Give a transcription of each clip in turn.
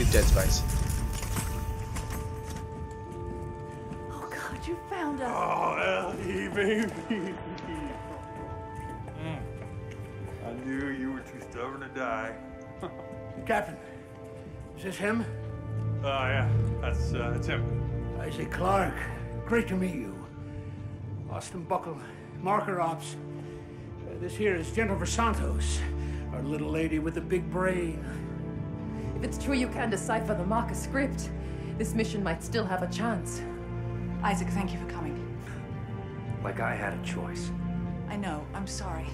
with Dead Space. Oh God, you found us. Oh, Ellie, baby. I knew you were too stubborn to die. Captain, is this him? Oh, yeah, that's, uh, that's him. Isaac Clarke. Great to meet you. Austin Buckell, Marker Ops. Uh, this here is Jennifer Santos, our little lady with the big brain. If it's true you can decipher the marker script, this mission might still have a chance. Isaac, thank you for coming. Like I had a choice. I know, I'm sorry.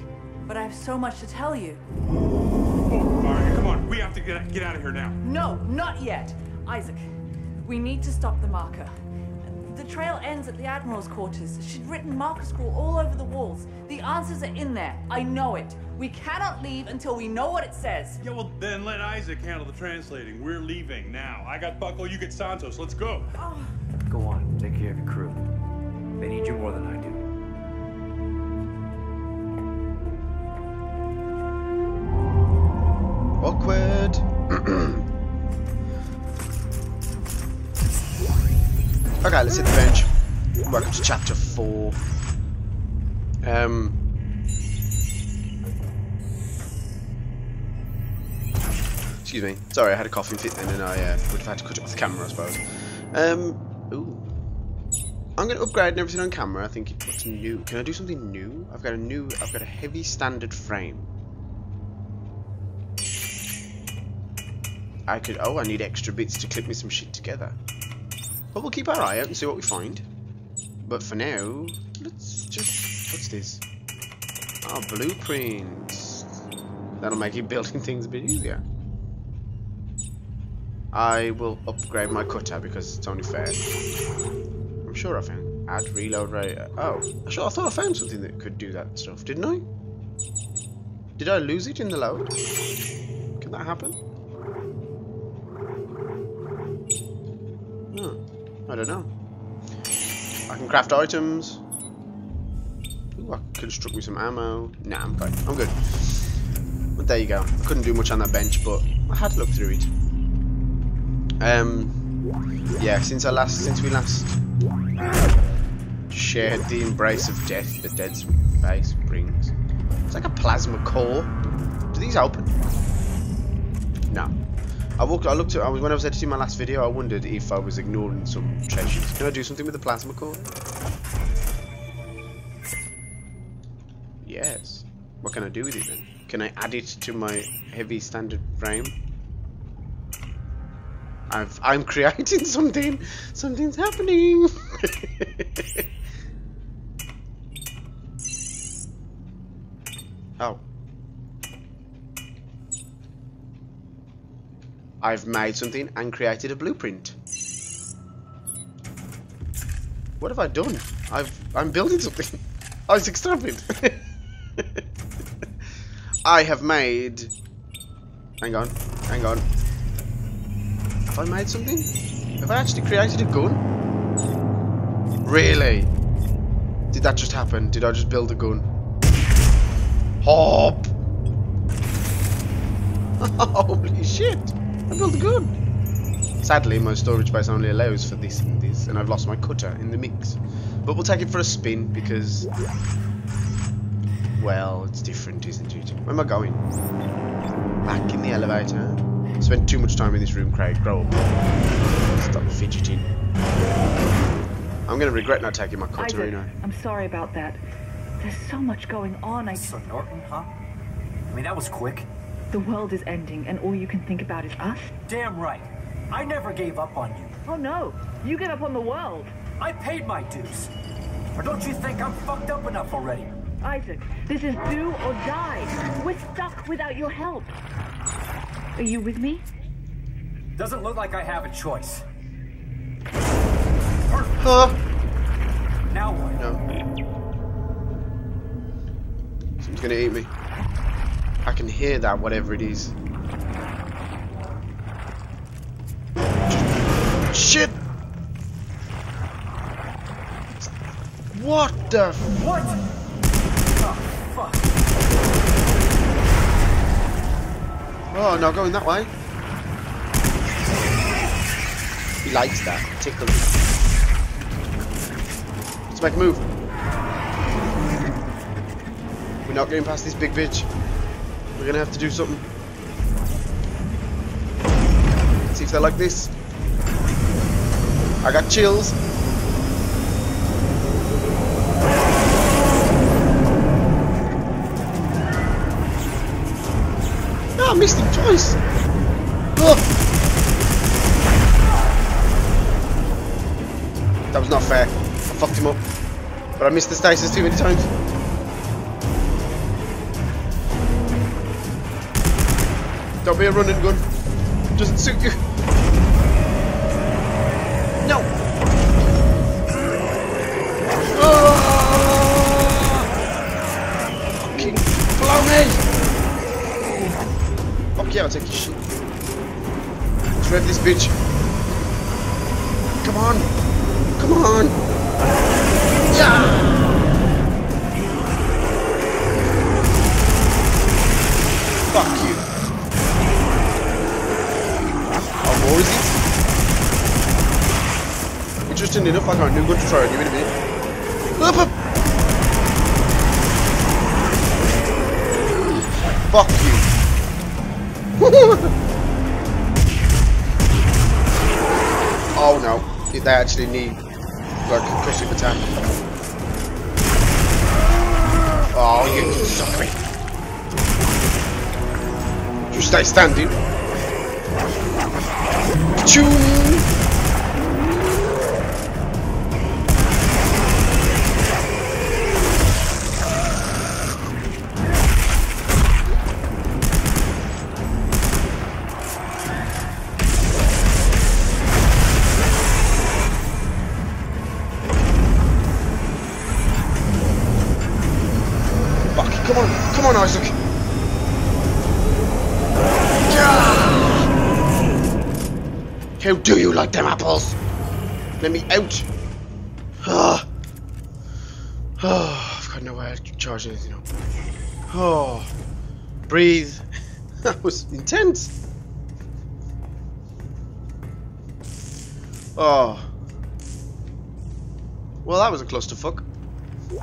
But I have so much to tell you. Oh, Maria, come on. We have to get, get out of here now. No, not yet. Isaac, we need to stop the marker. The trail ends at the Admiral's quarters. She'd written marker scroll all over the walls. The answers are in there. I know it. We cannot leave until we know what it says. Yeah, well, then let Isaac handle the translating. We're leaving now. I got Buckell, you get Santos. Let's go. Go on, take care of your crew. They need you more than I do. Awkward. okay, let's hit the bench. Welcome to chapter four. Um. Excuse me. Sorry, I had a coughing fit then, and I uh, would have had to cut it off the camera, I suppose. Um. Ooh. I'm going to upgrade everything on camera. I think it's new. Can I do something new? I've got a new. I've got a heavy standard frame. I could. Oh, I need extra bits to clip me some shit together. But we'll keep our eye out and see what we find. But for now, let's just. What's this? Oh, blueprints. That'll make you building things a bit easier. I will upgrade my cutter because it's only fair. I'm sure I found. Add reload rate. Oh. I thought I found something that could do that stuff, didn't I? Did I lose it in the load? Can that happen? Oh, I don't know. I can craft items. Ooh, I can construct me some ammo. Nah, I'm good. I'm good. But there you go. I couldn't do much on that bench, but I had to look through it. Um, yeah. Since I last, since we last shared the embrace of death the Dead Space brings, it's like a plasma core. Do these open? No. I looked. I looked at. I was when I was editing my last video. I wondered if I was ignoring some treasures. Can I do something with the plasma core? Yes. What can I do with it then? Can I add it to my heavy standard frame? I've. I'm creating something. Something's happening. oh. I've made something and created a blueprint. What have I done? I've I'm building something. Isaac, stop it. I have made Hang on, hang on. Have I made something? Have I actually created a gun? Really? Did that just happen? Did I just build a gun? Hop! Holy shit! I built a gun! Sadly, my storage space only allows for this and this, and I've lost my cutter in the mix. But we'll take it for a spin because, well, it's different, isn't it? Where am I going? Back in the elevator. Spent too much time in this room, Craig. Grow up. Stop fidgeting. I'm gonna regret not taking my cutter, Isaac, you know. I'm sorry about that. There's so much going on. I So Norton, huh? I mean, that was quick. the world is ending, and all you can think about is us. Damn right. I never gave up on you. Oh no, you gave up on the world. I paid my dues. Or don't you think I'm fucked up enough already? Isaac, this is do or die. We're stuck without your help. Are you with me? Doesn't look like I have a choice. Huh? Now what? No. Something's gonna eat me. I can hear that, whatever it is. Shit! What the f- What? Oh, fuck. Oh, no, going that way. He likes that. Tickles. Let's make a move. We're not getting past this big bitch. We're gonna have to do something. See if they like this. I got chills. I missed him twice. That was not fair. I fucked him up. But I missed the stasis too many times. Don't be a running gun. Doesn't suit you. I'll take your shit. Let's rev this bitch. Come on. Come on. Yeah. Fuck you. How more is it? Interesting enough, I gun to try on you in a minute. Up, up. Fuck you. oh no, did they actually need like a concussive attack. Oh, you suck me. Just stay standing. Choom. Charge anything up. Oh, breathe. That was intense. Oh. Well, that was a clusterfuck. I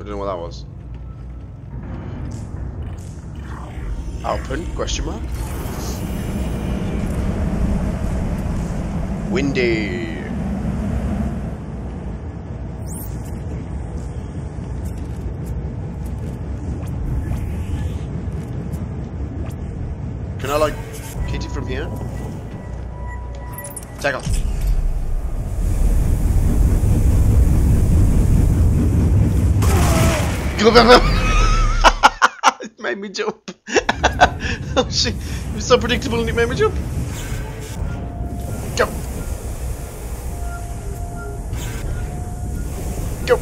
don't know what that was. Open? Question mark? Windy. Off. Go, go, go. it made me jump. oh shit. It was so predictable and it made me jump. Go. Go.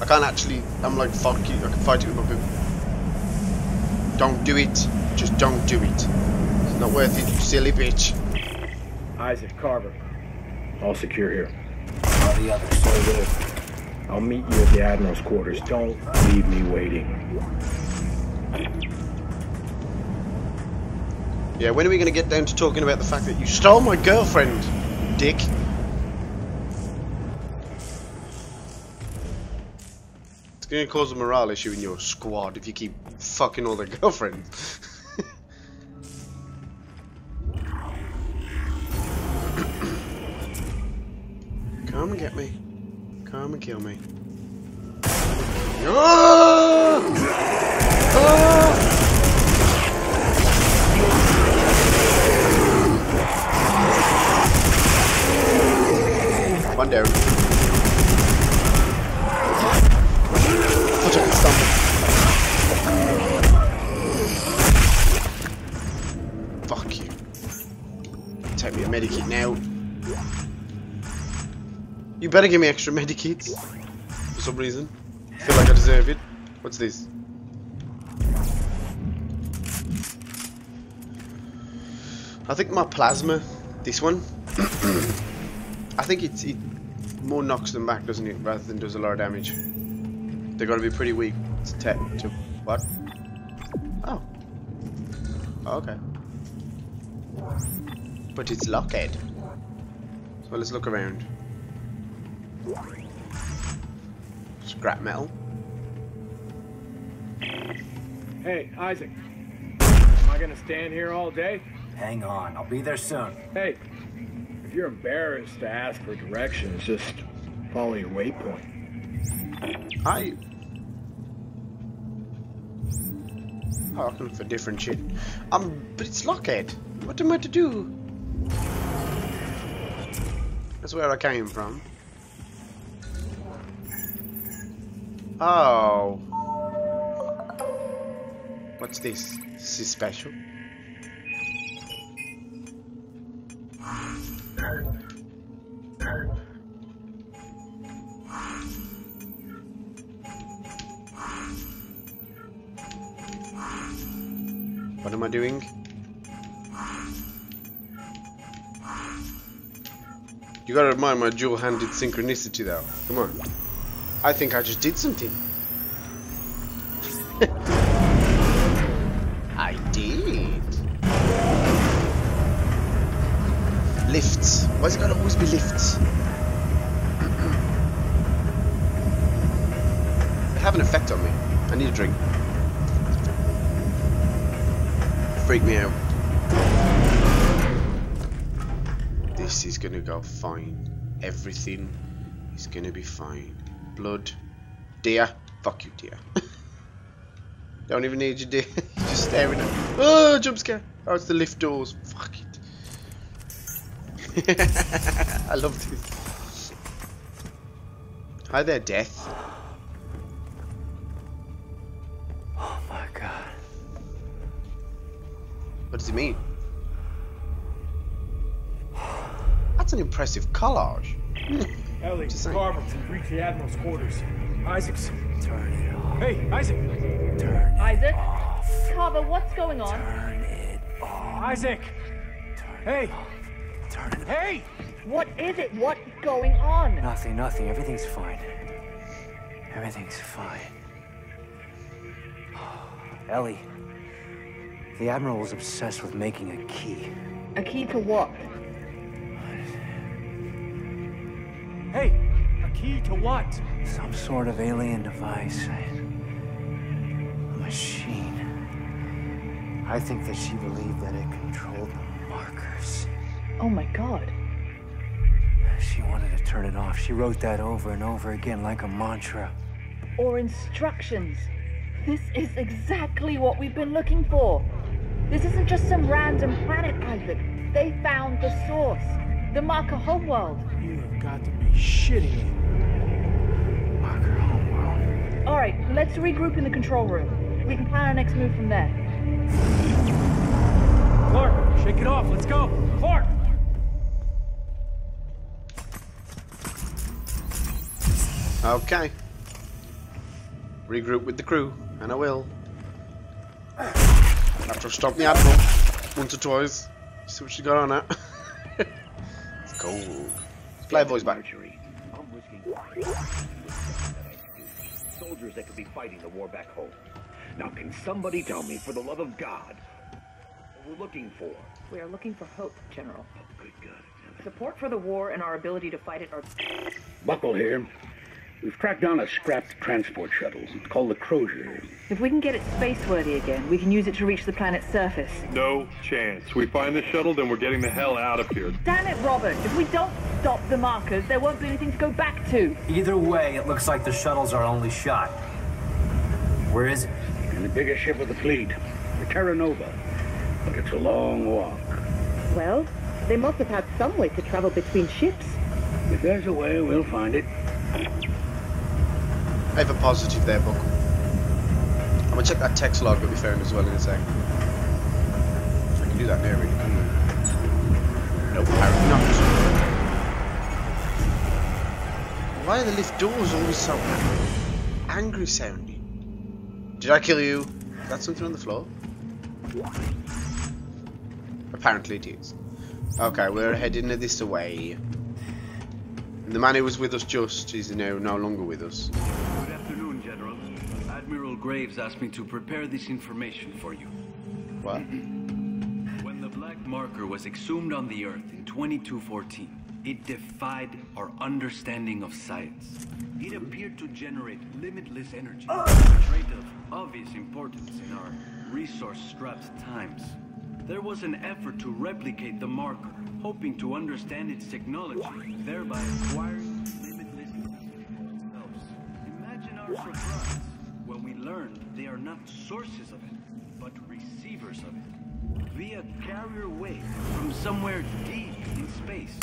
I can't actually. I'm like, fuck you. I can fight it with my boot. Don't do it. Just don't do it. It's not worth it, you silly bitch. Isaac Carver. All secure here. All the others. So good. I'll meet you at the Admiral's quarters. Don't leave me waiting. Yeah, when are we going to get down to talking about the fact that you stole my girlfriend, dick? It's going to cause a morale issue in your squad if you keep fucking all their girlfriends. Kill me. Ah! Ah! One down. It, stomp it. Fuck you. Take me a medikit now. You better give me extra medikits. For some reason. I feel like I deserve it. What's this? I think my plasma, this one, I think it's, it more knocks them back, doesn't it, rather than does a lot of damage. They're going to be pretty weak to, te to what? Oh. oh. Okay. But it's locked. So let's look around. Scrap metal. Hey, Isaac. Am I gonna stand here all day? Hang on, I'll be there soon. Hey, if you're embarrassed to ask for directions, just follow your waypoint. I. Oh, I can look for different shit. Um, but it's locked. What am I to do? That's where I came from. Oh. What's this? This is special. What am I doing? You gotta admire my dual-handed synchronicity though. Come on. I think I just did something. I did. Lifts. Why's it gotta always be lifts? they have an effect on me. I need a drink. Freak me out. This is gonna go fine. Everything is gonna be fine. Blood. Deer. Fuck you, deer. Don't even need deer. You're just staring at me. Oh, jump scare. Oh, it's the lift doors. Fuck it. I love this. Hi there, Death. Oh my god. What does it mean? That's an impressive collage. Ellie, Just saying. Carver, reach the Admiral's quarters. Isaac's. Turn it off. Hey, Isaac! Turn Isaac? Carver, what's going on? Turn it off. Isaac! Turn Hey! Turn it Hey! What is it? What's going on? Nothing, nothing. Everything's fine. Everything's fine. Ellie, the Admiral was obsessed with making a key. A key to what? Key to what? Some sort of alien device. A machine. I think that she believed that it controlled the markers. Oh my god. She wanted to turn it off. She wrote that over and over again like a mantra. Or instructions. This is exactly what we've been looking for. This isn't just some random planet, Isaac. They found the source. The marker homeworld. You have got to be shitting me. Marker homeworld. Alright, let's regroup in the control room. We can plan our next move from there. Clarke, shake it off. Let's go. Clarke! Okay. Regroup with the crew, and I will. After I've stopped the Admiral once or twice. See what she got on at. it's cold. Playboy's back. Marjorie, I'm risking soldiers that could be fighting the war back home. Now, can somebody tell me, for the love of God, what we're looking for? We are looking for hope, General. Oh, good God. Support for the war and our ability to fight it are. Buckell here. We've tracked down a scrapped transport shuttle. It's called the Crozier. If we can get it spaceworthy again, we can use it to reach the planet's surface. No chance. We find the shuttle, then we're getting the hell out of here. Damn it, Robert! If we don't stop the markers, there won't be anything to go back to. Either way, it looks like the shuttle's our only shot. Where is it? In the biggest ship of the fleet, the Terra Nova. But it's a long walk. Well, they must have had some way to travel between ships. If there's a way, we'll find it. A positive there, Buckell. I'm gonna check that text log that we found as well in a sec. I can do that now, really, couldn't Nope, apparently not. Why are the lift doors always so angry sounding? Did I kill you? Is that something on the floor? Apparently it is. Okay, we're heading this way. The man who was with us just is now no longer with us. Good afternoon, General. Admiral Graves asked me to prepare this information for you. What? When the Black marker was exhumed on the Earth in 2214. It defied our understanding of science. It appeared to generate limitless energy, ah! a trait of obvious importance in our resource-strapped times. There was an effort to replicate the marker, hoping to understand its technology, thereby acquiring limitless ourselves. Imagine our surprise when we learned they are not sources of it, but receivers of it. Via carrier wave from somewhere deep in space.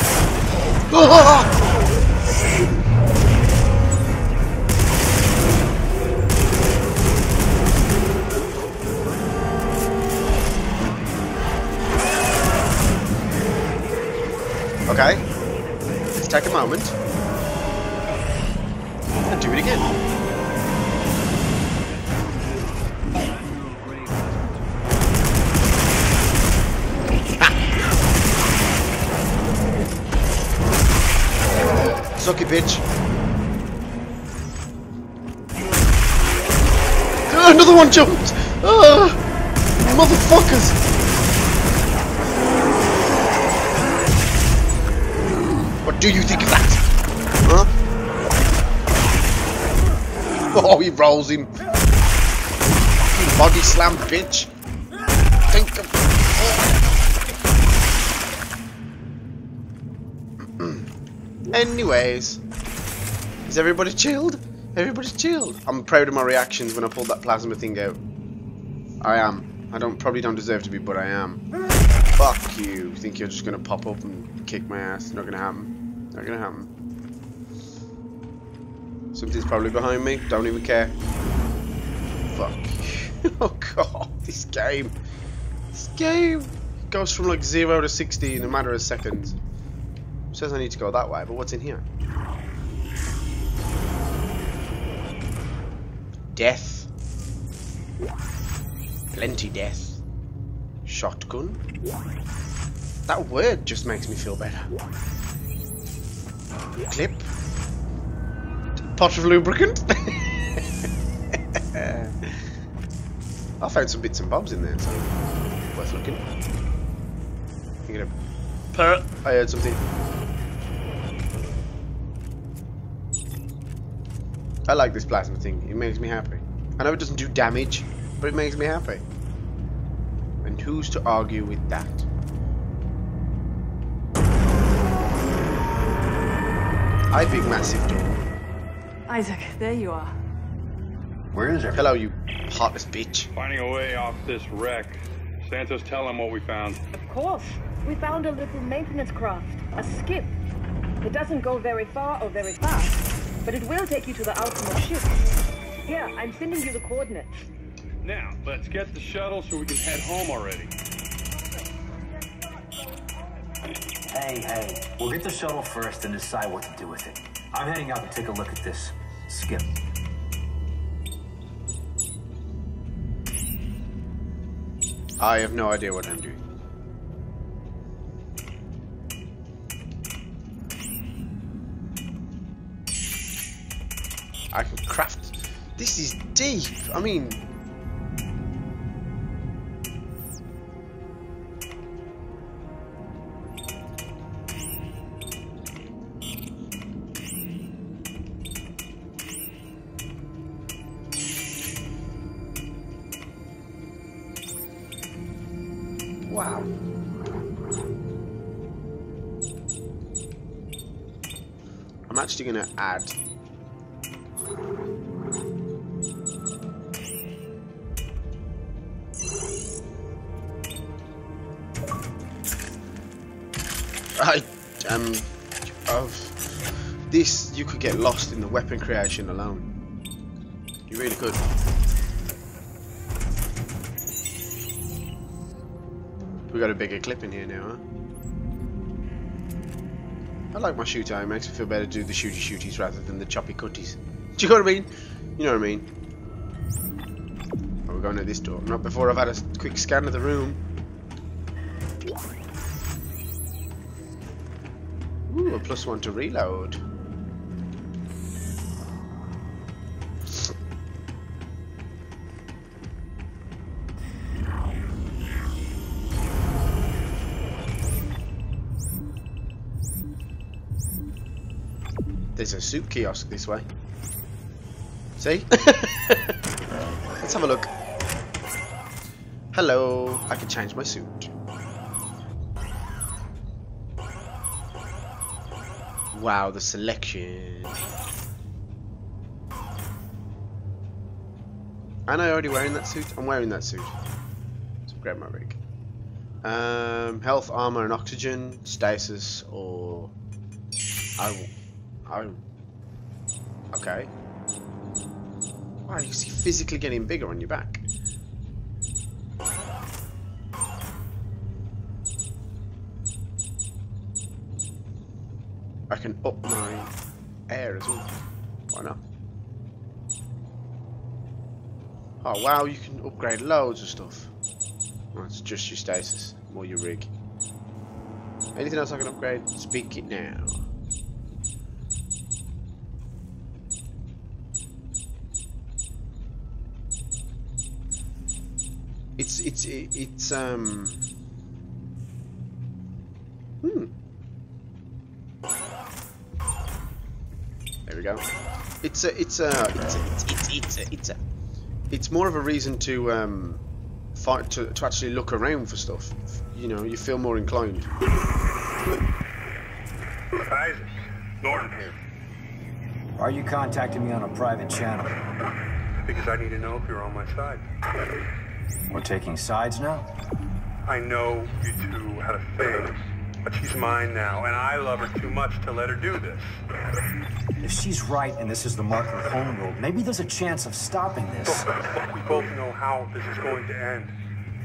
Okay. Take a moment. Bitch. Ah, another one jumped! Ah, motherfuckers! What do you think of that? Huh? Oh, he rolls him. Fucking body slam, bitch. Think of. Anyways, is everybody chilled? Everybody's chilled. I'm proud of my reactions when I pulled that plasma thing out. I am. I don't probably don't deserve to be, but I am. Fuck you. Think you're just gonna pop up and kick my ass? Not gonna happen. Not gonna happen. Something's probably behind me. Don't even care. Fuck oh god, this game. This game goes from like zero to sixty in a matter of seconds. Says I need to go that way, but what's in here? Death. Plenty death. Shotgun. That word just makes me feel better. Clip. Pot of lubricant. I found some bits and bobs in there, so worth looking. I heard something. I like this plasma thing. It makes me happy. I know it doesn't do damage, but it makes me happy. And who's to argue with that? I big massive door. Isaac, there you are. Where is it? Hello, you heartless bitch. Finding a way off this wreck. Santos, tell him what we found. Of course. We found a little maintenance craft, a skip. It doesn't go very far or very fast, but it will take you to the outermost ship. Here, I'm sending you the coordinates. Now, let's get the shuttle so we can head home already. Hey, hey. We'll get the shuttle first and decide what to do with it. I'm heading out to take a look at this. Skip. I have no idea what I'm doing. I can craft. This is deep. I mean. Wow. I'm actually going to add this you could get lost in the weapon creation alone. You really could. We got a bigger clip in here now, huh? I like my shooter. It makes me feel better to do the shooty shooties rather than the choppy cutties. Do you know what I mean? You know what I mean? Oh, we're going to this door. Not before I've had a quick scan of the room. Ooh, a plus one to reload. There's a soup kiosk this way. See? Let's have a look. Hello, I can change my suit. Wow, the selection. Am I already wearing that suit? I'm wearing that suit. So grab my rig. Um, health, armor, and oxygen, stasis, or I, I. Okay. Wow, you see physically getting bigger on your back. I can up my air as well. Why not? Oh wow, you can upgrade loads of stuff. Oh, it's just your stasis, more your rig. Anything else I can upgrade? Speak it now. It's it's it's um. Hmm. There we go. It's a it's a it's a, it's it's it's a, it's a it's more of a reason to um fight to to actually look around for stuff. You know, you feel more inclined. Isaac, Norton here. Why are you contacting me on a private channel? Because I need to know if you're on my side. We're taking sides now? I know you two had a thing, but she's mine now, and I love her too much to let her do this. If she's right and this is the marker homeworld, maybe there's a chance of stopping this. We both know how this is going to end.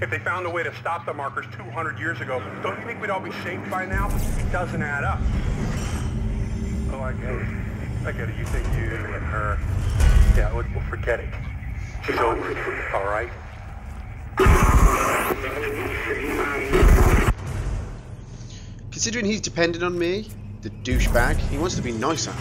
If they found a way to stop the markers 200 years ago, don't you think we'd all be safe by now? It doesn't add up. Oh, I get it. I get it. You think you and her. Yeah, we'll, we'll forget it. She's over, all right? Considering he's dependent on me, the douchebag, he wants to be nicer.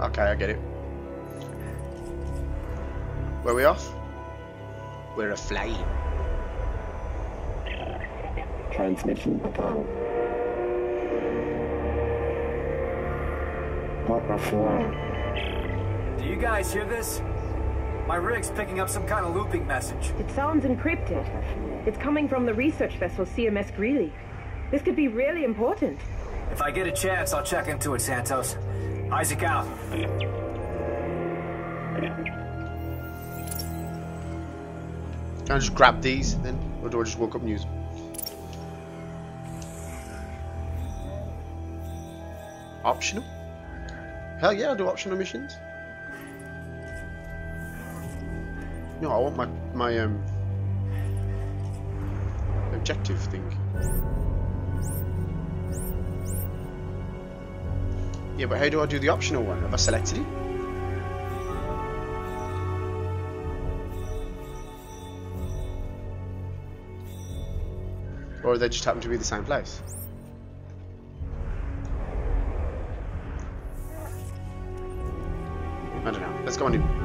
Okay, I get it. Where are we off? We're aflame. Transmission. Do you guys hear this? My rig's picking up some kind of looping message. It sounds encrypted. It's coming from the research vessel CMS Greeley. This could be really important. If I get a chance, I'll check into it, Santos. Isaac out. Can I just grab these then? Or do I just walk up and use them? Optional? Hell yeah, I'll do optional missions. No, I want my, my um, objective thing. Yeah, but how do I do the optional one? Have I selected it? Or they just happen to be the same place? I don't